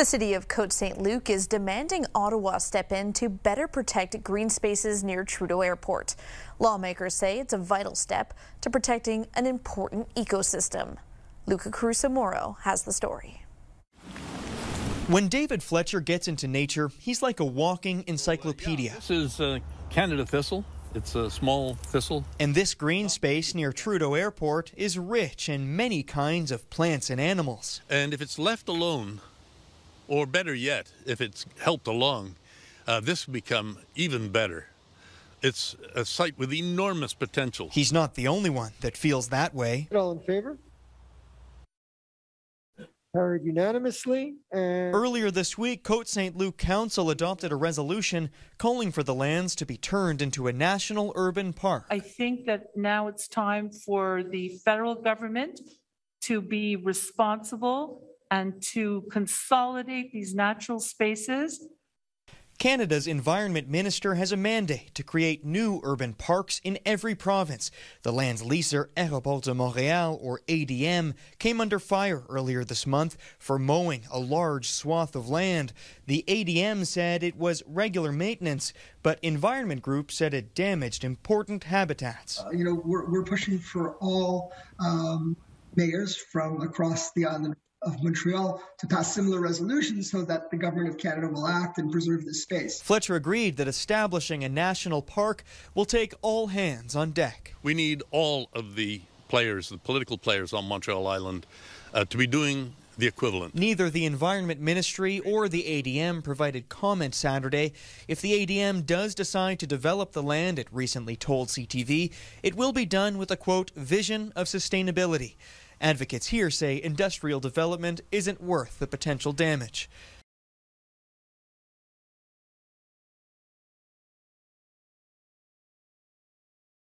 The city of Côte St. Luc is demanding Ottawa step in to better protect green spaces near Trudeau Airport. Lawmakers say it's a vital step to protecting an important ecosystem. Luca Caruso Moro has the story. When David Fletcher gets into nature, he's like a walking encyclopedia. This is uh, Canada thistle. It's a small thistle. And this green space near Trudeau Airport is rich in many kinds of plants and animals. And if it's left alone, or better yet, if it's helped along, uh, this will become even better. It's a site with enormous potential. He's not the only one that feels that way. All in favor? Carried unanimously. And Earlier this week, Côte St. Luc Council adopted a resolution calling for the lands to be turned into a national urban park. I think that now it's time for the federal government to be responsible and to consolidate these natural spaces Canada's Environment Minister has a mandate to create new urban parks in every province. The land's leaser, Aéroport de Montréal, or ADM, came under fire earlier this month for mowing a large swath of land. The ADM said it was regular maintenance, but environment groups said it damaged important habitats. Uh, you know, we're, we're pushing for all um, mayors from across the island of Montreal to pass similar resolutions so that the government of Canada will act and preserve this space. Fletcher agreed that establishing a national park will take all hands on deck. We need all of the players, the political players on Montreal Island, uh, to be doing the equivalent. Neither the Environment Ministry or the ADM provided comment Saturday. If the ADM does decide to develop the land, it recently told CTV, it will be done with a quote, vision of sustainability. Advocates here say industrial development isn't worth the potential damage.